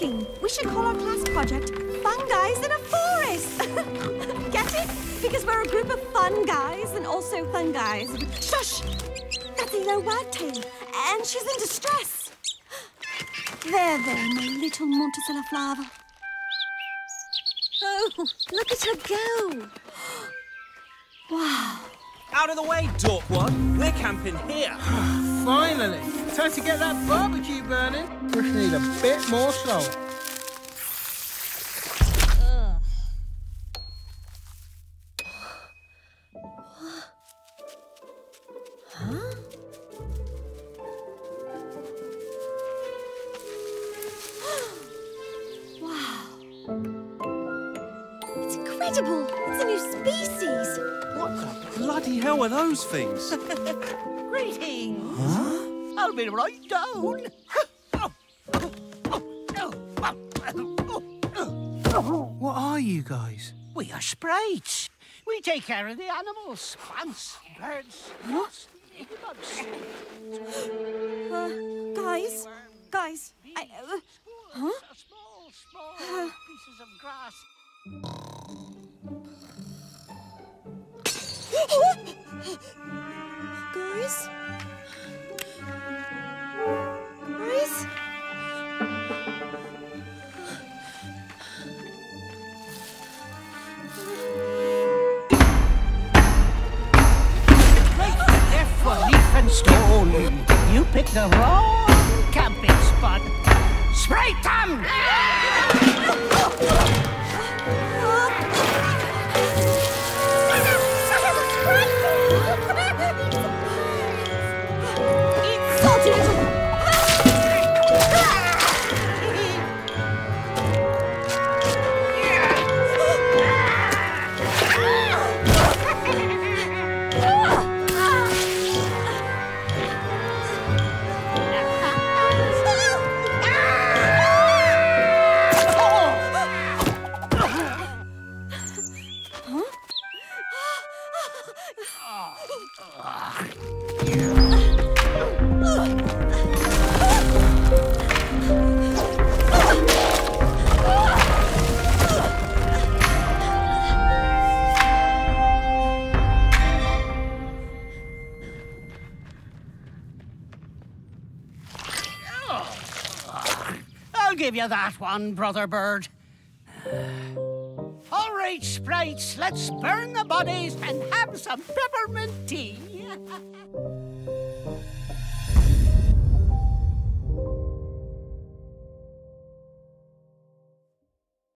we should call our class project Fun Guys in a Forest. Get it? Because we're a group of fun guys and also fun guys. Shush! That's yellow wagtail, and she's in distress. There, there, my little Monticello flower. Oh, look at her go. Wow. Out of the way, Dork One. We're camping here. Finally! Time to get that barbecue burning. Just need a bit more salt. Wow. It's incredible. It's a new species. What the bloody hell are those things? Greetings. I'll be right down. What are you guys? We are sprites. We take care of the animals, plants, birds, nuts, bugs. Uh, guys, guys, I, uh, huh? Small, small pieces of grass. Stone. You picked the wrong camping spot. Sprite them! I'll give you that one, Brother Bird. All right, sprites, let's burn the bodies and have some peppermint tea.